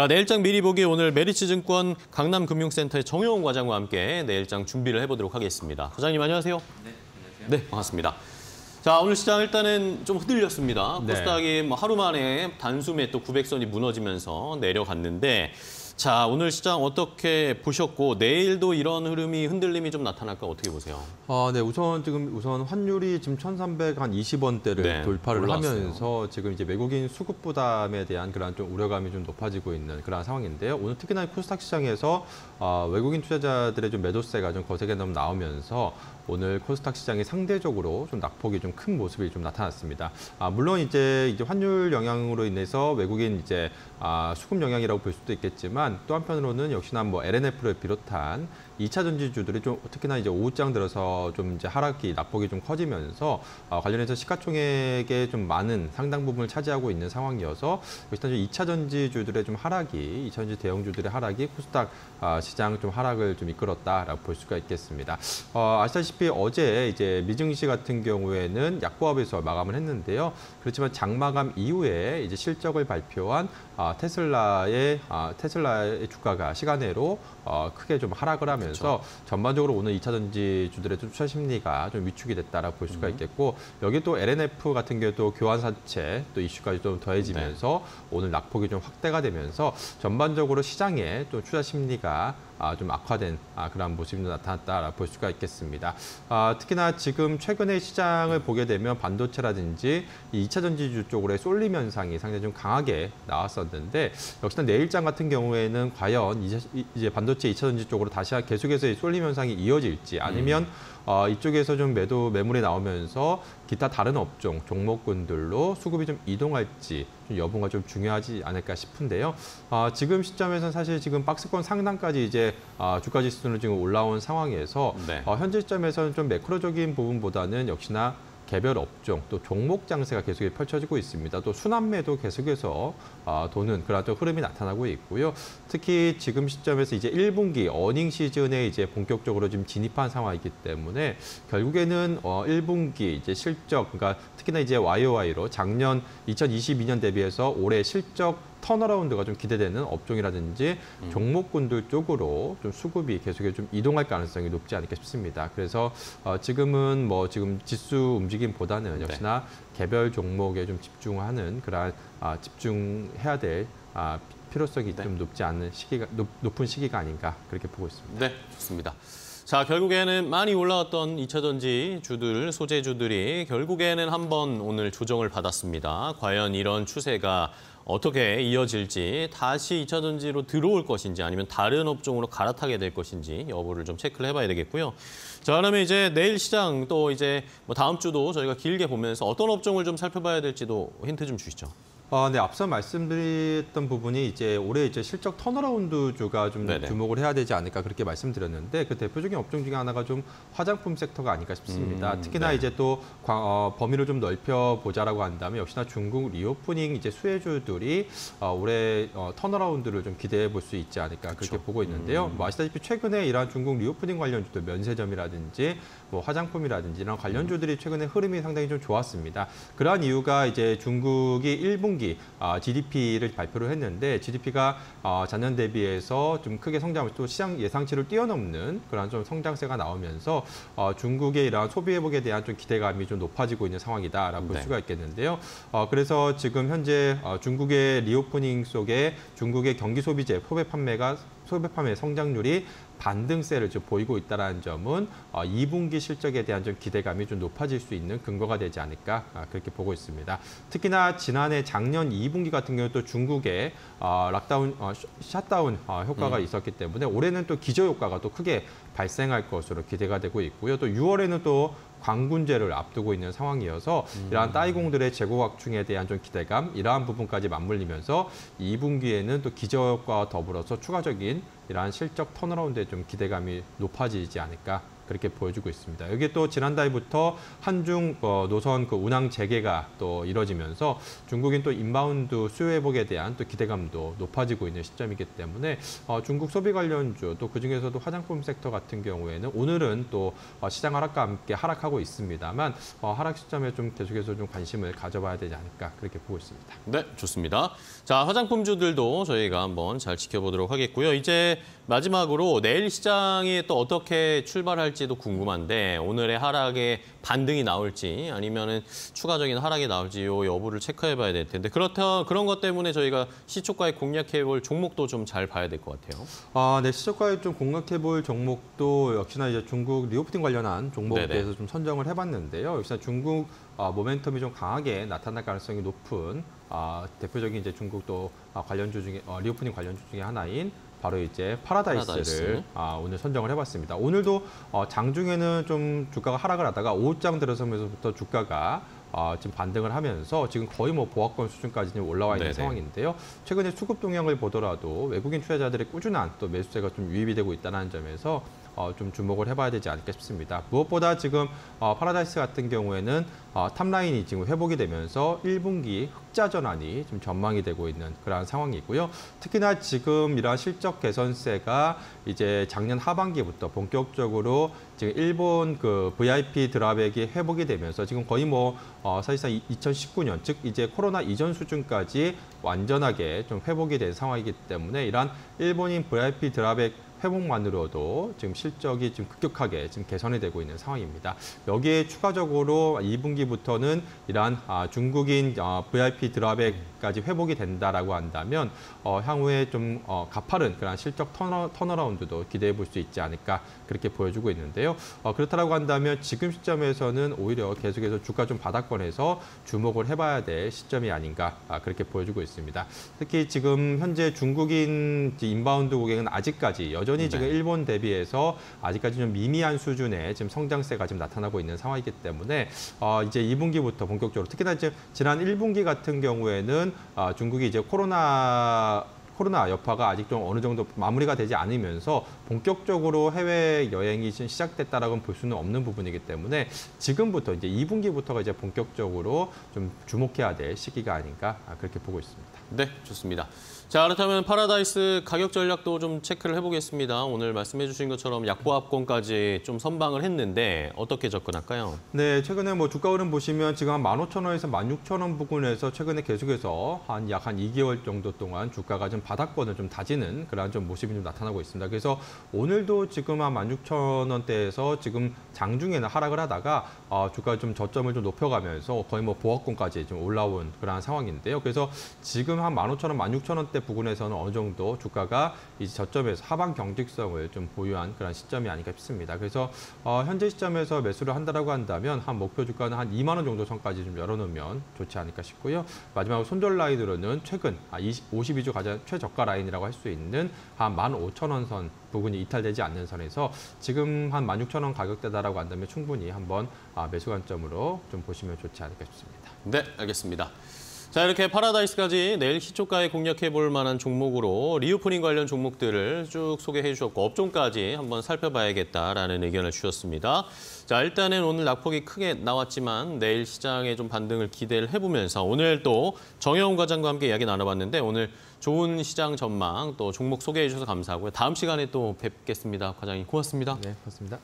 자, 내일장 미리 보기 오늘 메리츠증권 강남금융센터의 정효원 과장과 함께 내일장 준비를 해보도록 하겠습니다. 과장님 안녕하세요. 네, 안녕하세요. 네, 반갑습니다. 자, 오늘 시장 일단은 좀 흔들렸습니다. 네. 코스닥이 뭐 하루 만에 단숨에 또 900선이 무너지면서 내려갔는데 자, 오늘 시장 어떻게 보셨고 내일도 이런 흐름이 흔들림이 좀 나타날까 어떻게 보세요? 아, 네. 우선 지금 우선 환율이 지금 1,320원대를 네, 돌파를 올라왔어요. 하면서 지금 이제 외국인 수급 부담에 대한 그런 좀 우려감이 좀 높아지고 있는 그런 상황인데요. 오늘 특히나 코스닥 시장에서 아, 외국인 투자자들의 좀 매도세가 좀 거세게 좀 나오면서 오늘 코스닥 시장이 상대적으로 좀 낙폭이 좀 큰 모습이 좀 나타났습니다. 아, 물론 이제 이제 환율 영향으로 인해서 외국인 이제 아, 수급 영향이라고 볼 수도 있겠지만 또 한편으로는 역시나 뭐 LNF를 비롯한 2차 전지주들이 좀 특히나 이제 오후장 들어서 좀 이제 하락기 낙폭이 좀 커지면서 어, 관련해서 시가총액의 좀 많은 상당 부분을 차지하고 있는 상황이어서 좀 2차 전지주들의 좀 하락이 2차 전지 대형주들의 하락이 코스닥 아, 시장 좀 하락을 좀 이끌었다라고 볼 수가 있겠습니다. 어, 아시다시피 어제 이제 미증시 같은 경우에는 약보합에서 마감을 했는데요. 그렇지만 장마감 이후에 이제 실적을 발표한 아, 테슬라의 아, 테슬라의 주가가 시간외로 어, 크게 좀 하락을 하면서 전반적으로 오늘 2차 전지주들의 좀 투자 심리가 좀 위축이 됐다라고 볼 수가 있겠고 여기 또 LNF 같은 경우도 교환 사채 또 이슈까지 좀 더해지면서 오늘 낙폭이 좀 확대가 되면서 전반적으로 시장에 또 투자 심리가 아, 좀 악화된 아, 그런 모습이 나타났다라고 볼 수가 있겠습니다. 아, 특히나 지금 최근에 시장을 보게 되면 반도체라든지 이 2차 전지주 쪽으로의 쏠림 현상이 상당히 좀 강하게 나왔었는데 역시나 내일장 같은 경우에는 과연 이제, 반도체 2차 전지 쪽으로 다시 계속해서 이 쏠림 현상이 이어질지 아니면 어, 이쪽에서 좀 매도 매물이 나오면서 기타 다른 업종 종목군들로 수급이 좀 이동할지 좀 여부가 좀 중요하지 않을까 싶은데요. 어, 지금 시점에서는 사실 지금 박스권 상단까지 이제 어, 주가 지수는 지금 올라온 상황에서 네. 어, 현재 시점에서는 좀 매크로적인 부분보다는 역시나 개별 업종 또 종목 장세가 계속 펼쳐지고 있습니다. 또 순환매도 계속해서 아, 도는 그런 또 흐름이 나타나고 있고요. 특히 지금 시점에서 이제 1분기 어닝 시즌에 이제 본격적으로 지금 진입한 상황이기 때문에 결국에는 어 1분기 이제 실적 그러니까 특히나 이제 YOY로 작년 2022년 대비해서 올해 실적 턴어라운드가 좀 기대되는 업종이라든지 종목군들 쪽으로 좀 수급이 계속해서 좀 이동할 가능성이 높지 않을까 싶습니다. 그래서 어, 지금은 뭐 지금 지수 움직임보다는 역시나 개별 종목에 좀 집중하는 그러한 아, 집중해야 될 아, 필요성이 네. 좀 높지 않은 시기가 높, 높은 시기가 아닌가 그렇게 보고 있습니다. 네, 좋습니다. 자, 결국에는 많이 올라왔던 2차 전지 주들, 소재주들이 결국에는 한번 오늘 조정을 받았습니다. 과연 이런 추세가 어떻게 이어질지 다시 2차 전지로 들어올 것인지 아니면 다른 업종으로 갈아타게 될 것인지 여부를 좀 체크를 해봐야 되겠고요. 자, 그러면 이제 내일 시장 또 이제 뭐 다음 주도 저희가 길게 보면서 어떤 업종을 좀 살펴봐야 될지도 힌트 좀 주시죠. 아, 네, 앞서 말씀드렸던 부분이 이제 올해 이제 실적 turnaround 주가 좀 네네. 주목을 해야 되지 않을까 그렇게 말씀드렸는데 그 대표적인 업종 중에 하나가 좀 화장품 섹터가 아닐까 싶습니다. 음, 특히나 네. 이제 또 광- 어, 범위를 좀 넓혀 보자라고 한다면 역시나 중국 reopening 이제 수혜주들이 어, 올해 어, turnaround를 좀 기대해 볼 수 있지 않을까 그렇게 그렇죠. 보고 있는데요. 음. 뭐 아시다시피 최근에 이러한 중국 reopening 관련주들 면세점이라든지 뭐 화장품이라든지 이런 관련주들이 최근에 흐름이 상당히 좀 좋았습니다. 그러한 이유가 이제 중국이 1분기 GDP를 발표를 했는데 GDP가 작년 대비해서 좀 크게 성장을 또 시장 예상치를 뛰어넘는 그런 좀 성장세가 나오면서 어, 중국의 이러한 소비 회복에 대한 좀 기대감이 좀 높아지고 있는 상황이다라고 볼 네. 수가 있겠는데요. 어, 그래서 지금 현재 어, 중국의 reopening 속에 중국의 경기 소비재 소비 판매가 소비 판매 성장률이 반등세를 좀 보이고 있다는 점은 어, 2분기 실적에 대한 좀 기대감이 좀 높아질 수 있는 근거가 되지 않을까 아, 그렇게 보고 있습니다. 특히나 지난해 작년 2분기 같은 경우 또 중국의 어, lockdown 어, 셔- 샷다운 어, 효과가 있었기 때문에 올해는 또 기저 효과가 또 크게 발생할 것으로 기대가 되고 있고요. 또 6월에는 또 광군제를 앞두고 있는 상황이어서 이러한 따이공들의 재고 확충에 대한 좀 기대감 이러한 부분까지 맞물리면서 2분기에는 또 기저효과와 더불어서 추가적인 이러한 실적 turnaround에 좀 기대감이 높아지지 않을까 그렇게 보여주고 있습니다. 여기 또 지난달부터 한중 어, 노선 그 운항 재개가 또 이뤄지면서 중국인 또 inbound 수요 회복에 대한 또 기대감도 높아지고 있는 시점이기 때문에 어, 중국 소비 관련주 또 그중에서도 화장품 섹터 같은 경우에는 오늘은 또 어, 시장 하락과 함께 하락하고 있습니다만 어, 하락 시점에 좀 계속해서 좀 관심을 가져봐야 되지 않을까 그렇게 보고 있습니다. 네, 좋습니다. 자, 화장품주들도 저희가 한번 잘 지켜보도록 하겠고요. 이제 마지막으로 내일 시장이 또 어떻게 출발할지 도 궁금한데 오늘의 하락에 반등이 나올지 아니면은 추가적인 하락이 나올지 요 여부를 체크해 봐야 될 텐데 그렇다 그런 것 때문에 저희가 시초가에 공략해 볼 종목도 좀 잘 봐야 될 것 같아요. 아, 네, 시초가에 좀 공략해 볼 종목도 역시나 이제 중국 reopening 관련한 종목에 네네. 대해서 좀 선정을 해봤는데요. 역시나 중국 아, 모멘텀이 좀 강하게 나타날 가능성이 높은 아, 대표적인 이제 중국 또 아, 관련주 중에 어, reopening 관련주 중에 하나인 바로 이제 파라다이스를 파라다이스. 아, 오늘 선정을 해봤습니다. 오늘도 어, 장중에는 좀 주가가 하락을 하다가 오후장 들어서면서부터 주가가 어, 지금 반등을 하면서 지금 거의 뭐 보합권 수준까지 지금 올라와 있는 네네. 상황인데요. 최근에 수급 동향을 보더라도 외국인 투자자들의 꾸준한 또 매수세가 좀 유입이 되고 있다는 점에서 어, 좀 주목을 해봐야 되지 않을까 싶습니다. 무엇보다 지금 어, 파라다이스 같은 경우에는 어, top line이 지금 회복이 되면서 1분기 흑자 전환이 좀 전망이 되고 있는 그러한 상황이고요. 특히나 지금 이러한 실적 개선세가 이제 작년 하반기부터 본격적으로 지금 일본 그 VIP 드랍액이 회복이 되면서 지금 거의 뭐 어, 사실상 2019년 즉 이제 코로나 이전 수준까지 완전하게 좀 회복이 된 상황이기 때문에 이러한 일본인 VIP 드랍액 회복만으로도 지금 실적이 지금 급격하게 지금 개선이 되고 있는 상황입니다. 여기에 추가적으로 2분기부터는 이러한 아, 중국인 어, VIP 드랍액까지 회복이 된다라고 한다면 어, 향후에 좀 어, 가파른 그런 실적 턴어, turnaround도 기대해 볼 수 있지 않을까 그렇게 보여주고 있는데요. 어, 그렇다라고 한다면 지금 시점에서는 오히려 계속해서 주가 좀 바닥권에서 주목을 해봐야 될 시점이 아닌가 아, 그렇게 보여주고 있습니다. 특히 지금 현재 중국인 inbound 고객은 아직까지 여전히 지금 네. 일본 대비해서 아직까지 좀 미미한 수준의 지금 성장세가 지금 나타나고 있는 상황이기 때문에 어, 이제 2분기부터 본격적으로 특히나 이제 지난 1분기 같은 경우에는 아, 중국이 이제 코로나 코로나 여파가 아직 좀 어느 정도 마무리가 되지 않으면서 본격적으로 해외 여행이 지금 시작됐다라고 볼 수는 없는 부분이기 때문에 지금부터 이제 2분기부터가 이제 본격적으로 좀 주목해야 될 시기가 아닌가 아, 그렇게 보고 있습니다. 네, 좋습니다. 자, 그렇다면 파라다이스 가격 전략도 좀 체크를 해보겠습니다. 오늘 말씀해 주신 것처럼 약보합권까지 좀 선방을 했는데 어떻게 접근할까요? 네, 최근에 뭐 주가 흐름 보시면 지금 한 15,000원에서 16,000원 부근에서 최근에 계속해서 한약한 2개월 정도 동안 주가가 좀 바닥권을 좀 다지는 그러한 좀 모습이 좀 나타나고 있습니다. 그래서 오늘도 지금 한 16,000원대에서 지금 장중에는 하락을 하다가 어, 주가 좀 저점을 좀 높여가면서 거의 뭐 보합권까지 좀 올라온 그러한 상황인데요. 그래서 지금 한 15,000원, 16,000원대 부근에서는 어느 정도 주가가 이 저점에서 하방 경직성을 좀 보유한 그런 시점이 아닌가 싶습니다. 그래서 어, 현재 시점에서 매수를 한다라고 한다면 한 목표 주가는 한 2만 원 정도 선까지 좀 열어놓으면 좋지 않을까 싶고요. 마지막으로 손절 라인으로는 최근 아, 20, 52주 가장 최저가 라인이라고 할 수 있는 한 15,000원 선 부분이 이탈되지 않는 선에서 지금 한 16,000원 가격대다라고 한다면 충분히 한번 아, 매수 관점으로 좀 보시면 좋지 않을까 싶습니다. 네, 알겠습니다. 자, 이렇게 파라다이스까지 내일 시초가에 공략해 볼 만한 종목으로 reopening 관련 종목들을 쭉 소개해 주셨고 업종까지 한번 살펴봐야겠다라는 의견을 주셨습니다. 자, 일단은 오늘 낙폭이 크게 나왔지만 내일 시장에 좀 반등을 기대를 해보면서 오늘 또 정영훈 과장과 함께 이야기 나눠봤는데 오늘 좋은 시장 전망 또 종목 소개해 주셔서 감사하고요. 다음 시간에 또 뵙겠습니다. 과장님 고맙습니다. 네, 그렇습니다.